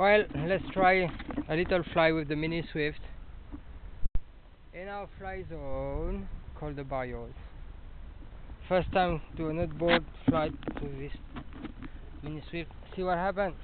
Well, let's try a little fly with the Mini Swift in our fly zone called the Barioz. First time to an outboard flight to this Mini Swift. See what happens.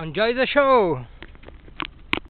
Enjoy the show!